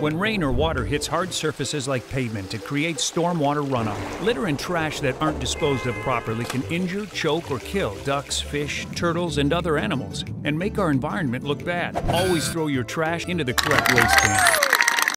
When rain or water hits hard surfaces like pavement, it creates stormwater runoff. Litter and trash that aren't disposed of properly can injure, choke, or kill ducks, fish, turtles, and other animals, and make our environment look bad. Always throw your trash into the correct waste can.